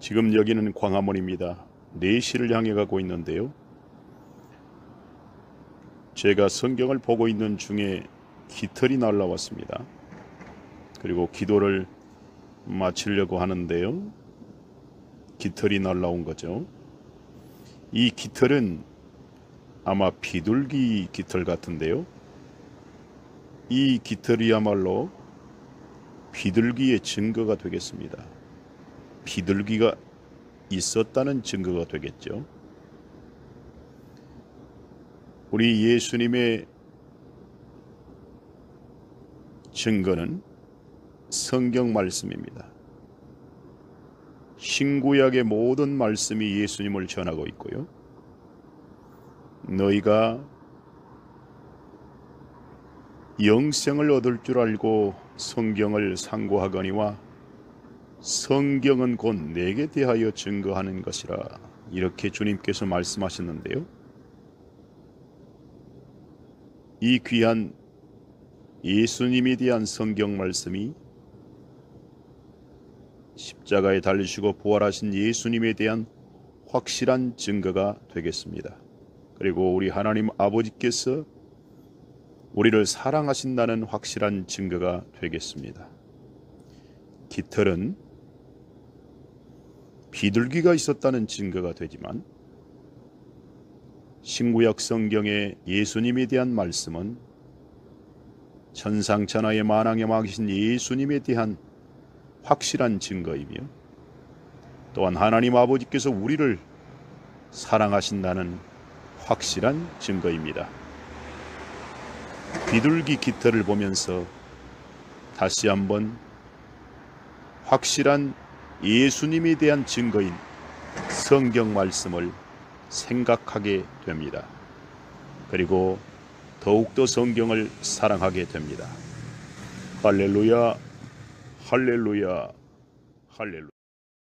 지금 여기는 광화문입니다. 4시를 향해 가고 있는데요. 제가 성경을 보고 있는 중에 깃털이 날라왔습니다. 그리고 기도를 마치려고 하는데요. 깃털이 날라온 거죠. 이 깃털은 아마 비둘기 깃털 같은데요. 이 깃털이야말로 비둘기의 증거가 되겠습니다. 비둘기가 있었다는 증거가 되겠죠. 우리 예수님의 증거는 성경 말씀입니다. 신구약의 모든 말씀이 예수님을 전하고 있고요. 너희가 영생을 얻을 줄 알고 성경을 상고하거니와 성경은 곧 내게 대하여 증거하는 것이라 이렇게 주님께서 말씀하셨는데요. 이 귀한 예수님에 대한 성경 말씀이 십자가에 달리시고 부활하신 예수님에 대한 확실한 증거가 되겠습니다. 그리고 우리 하나님 아버지께서 우리를 사랑하신다는 확실한 증거가 되겠습니다. 깃털은 비둘기가 있었다는 증거가 되지만 신구약 성경의 예수님에 대한 말씀은 천상천하의 만왕에 막이신 예수님에 대한 확실한 증거이며 또한 하나님 아버지께서 우리를 사랑하신다는 확실한 증거입니다. 비둘기 깃털을 보면서 다시 한번 확실한 예수님에 대한 증거인 성경 말씀을 생각하게 됩니다. 그리고 더욱더 성경을 사랑하게 됩니다. 할렐루야, 할렐루야, 할렐루야.